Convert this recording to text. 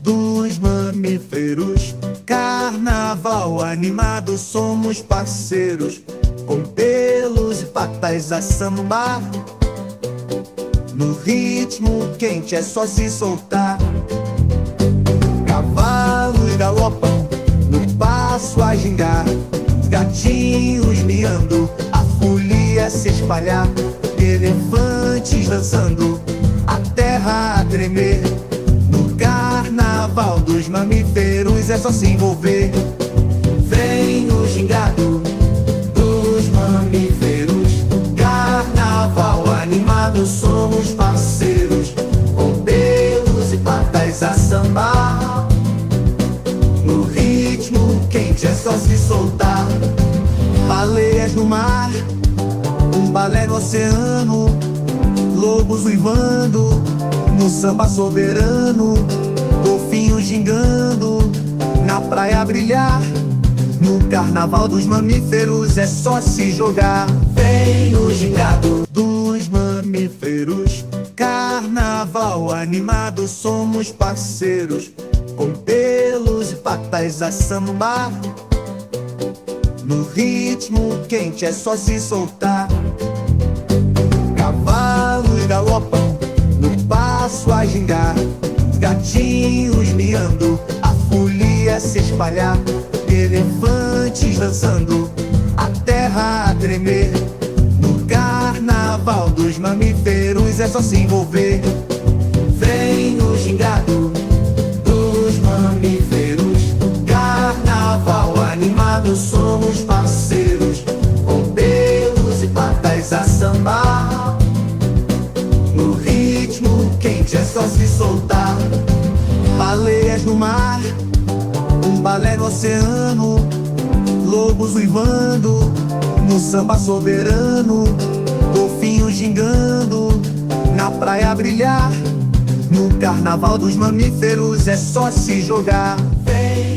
dos mamíferos. Carnaval animado, somos parceiros, com pelos e patas a sambar. No ritmo quente é só se soltar. Cavalos galopam, no passo a gingar. Gatinhos miando, a folia se espalhar. Elefantes dançando, a terra a tremer. Carnaval dos mamíferos é só se envolver. Vem o gingado dos mamíferos. Carnaval animado, somos parceiros. Com pelos e patas a sambar. No ritmo quente é só se soltar. Baleias no mar, um balé no oceano. Lobos uivando, no samba soberano. Gingando, na praia brilhar. No carnaval dos mamíferos é só se jogar. Vem o gingado dos mamíferos. Carnaval animado, somos parceiros. Com pelos e patas a sambar. No ritmo quente é só se soltar. Gatinhos miando, a folia se espalhar. Elefantes dançando, a terra a tremer. No carnaval dos mamíferos é só se envolver. Vem o gingado dos mamíferos. Carnaval animado, somos parceiros. Com pelos e patas a sambar. Quente é só se soltar. Baleias no mar, um balé no oceano. Lobos uivando, no samba soberano. Golfinhos gingando, na praia brilhar. No carnaval dos mamíferos é só se jogar. Vem